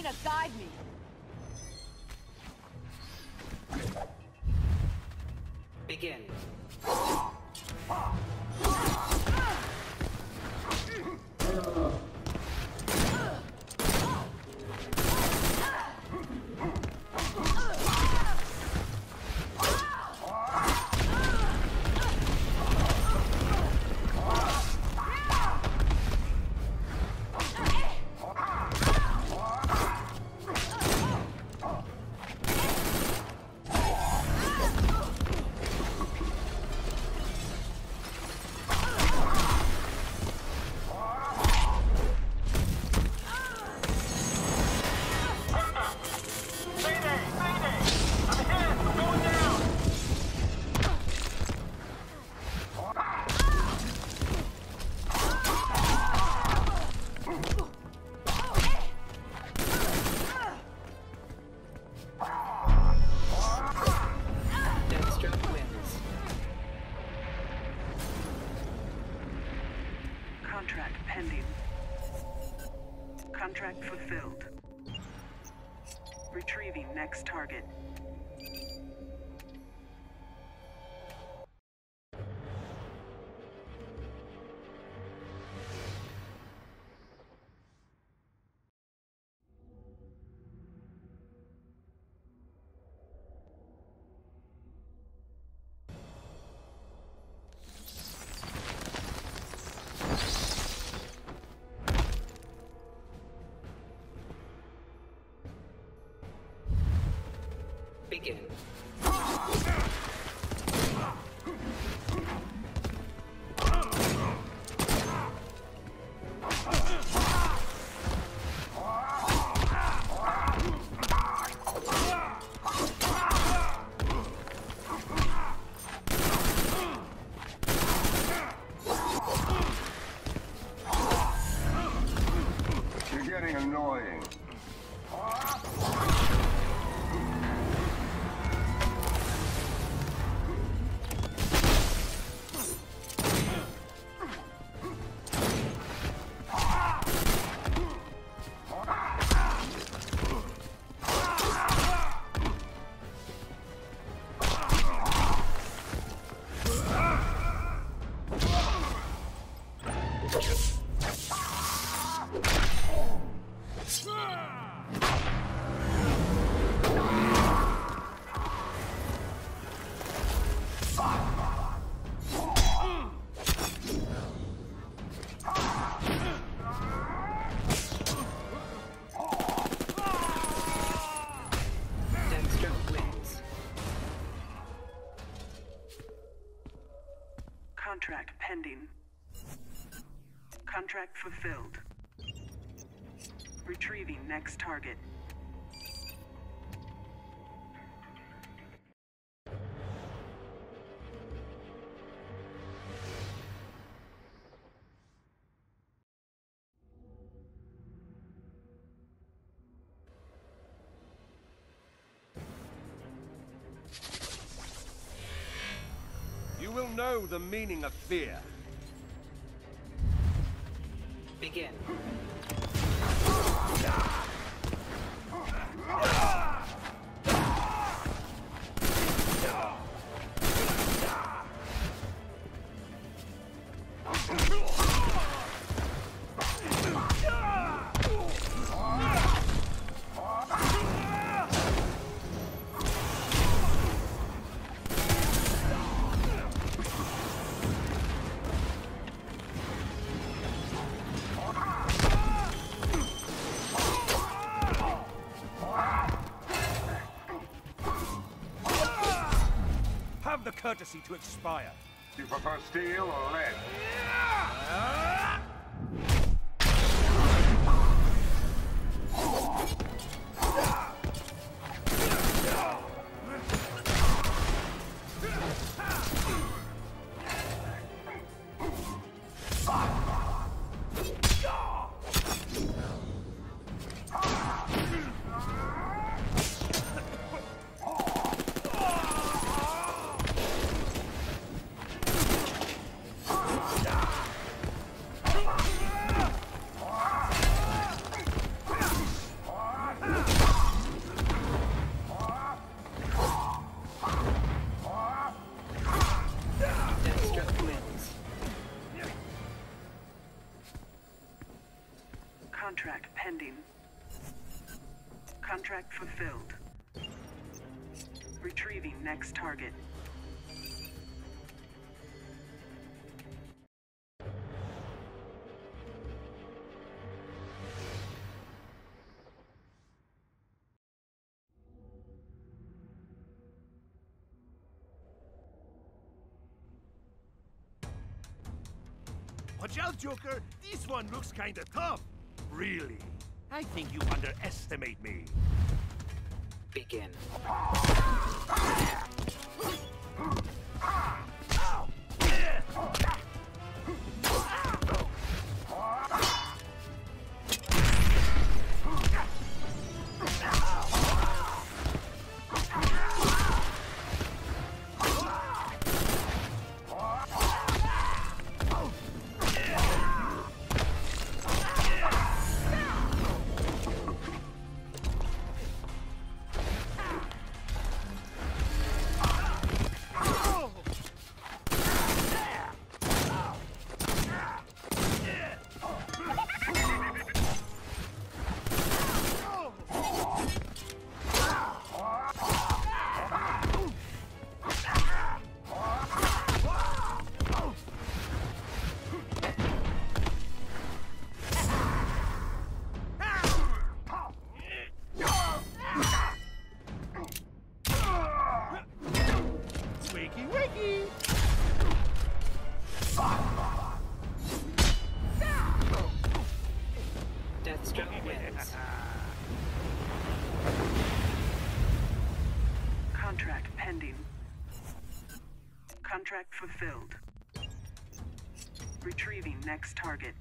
Athena, guide me. Begin. Contract fulfilled. Retrieving next target. Begin. You're getting annoying. Contract fulfilled. Retrieving next target. You will know the meaning of fear. Begin. Have the courtesy to expire. Do you prefer steel or lead? Contract pending. Contract fulfilled. Retrieving next target. Watch out, Joker! This one looks kinda tough. Really? I think you underestimate me. Begin. Fulfilled. Retrieving next target.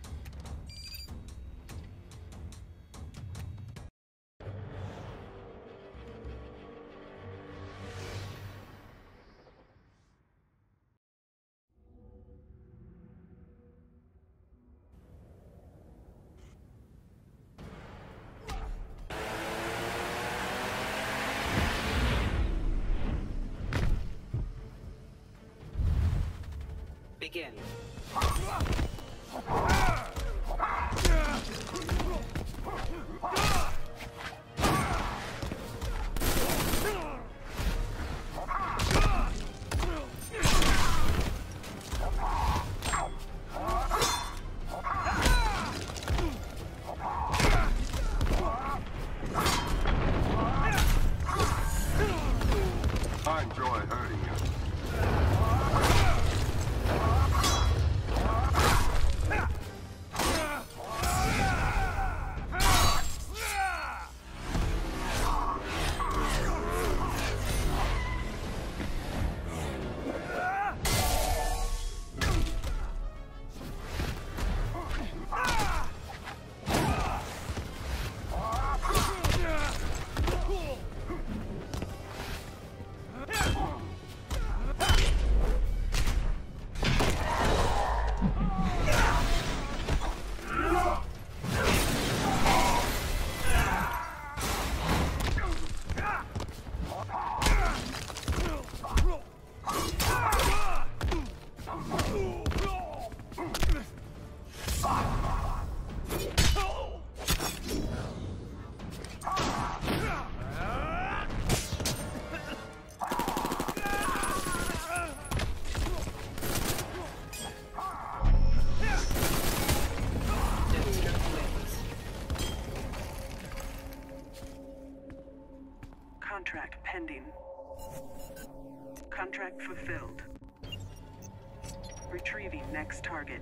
Contract pending. Contract fulfilled. Retrieving next target.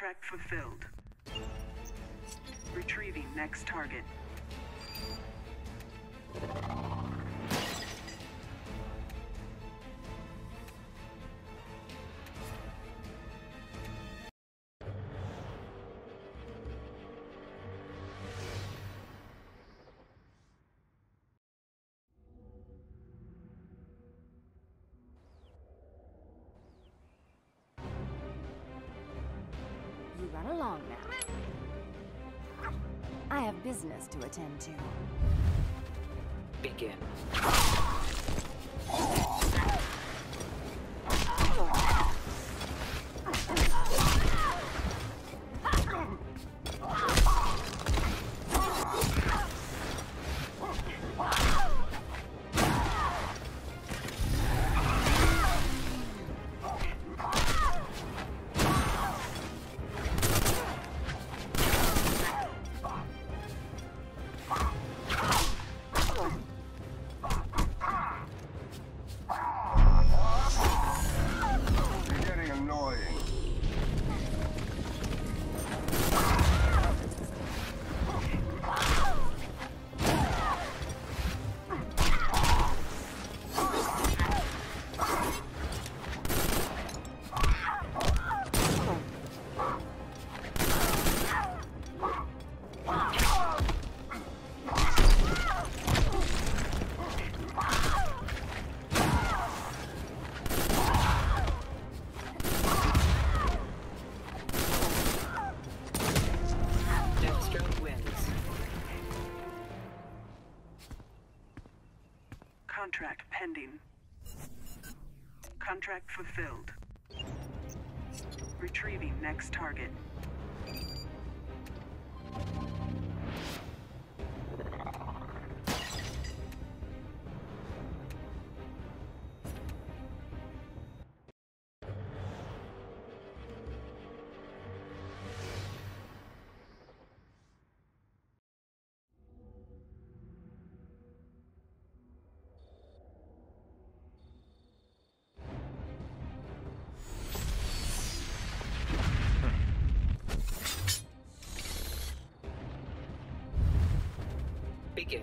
Contract fulfilled. Retrieving next target. Now. I have business to attend to. Begin. Contract pending. Contract fulfilled. Retrieving next target. Begin.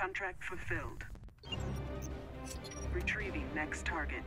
Contract fulfilled. Retrieving next target.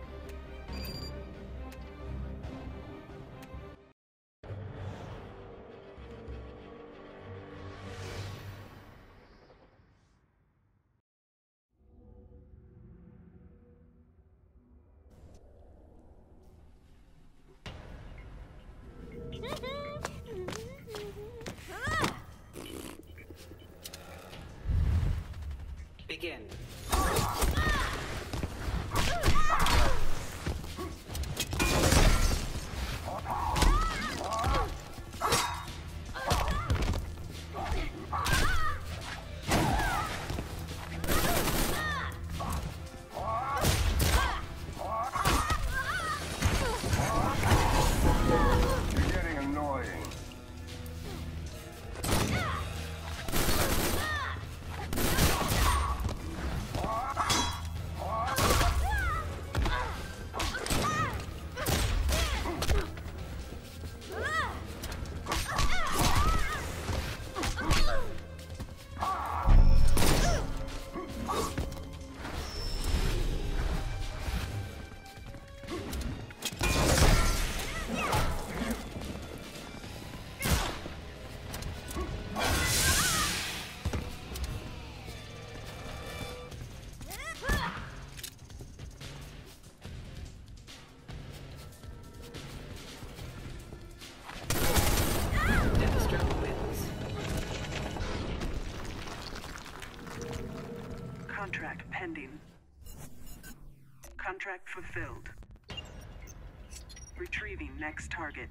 Contract fulfilled. Retrieving next target.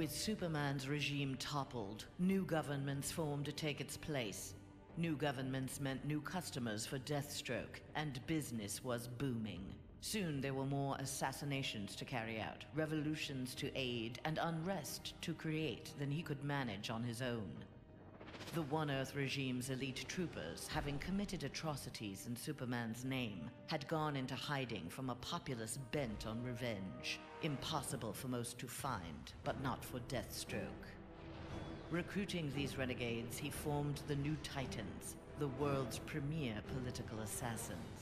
With Superman's regime toppled, new governments formed to take its place. New governments meant new customers for Deathstroke, and business was booming. Soon there were more assassinations to carry out, revolutions to aid, and unrest to create than he could manage on his own. The One Earth regime's elite troopers, having committed atrocities in Superman's name, had gone into hiding from a populace bent on revenge. Impossible for most to find, but not for Deathstroke. Recruiting these renegades, he formed the New Titans, the world's premier political assassins.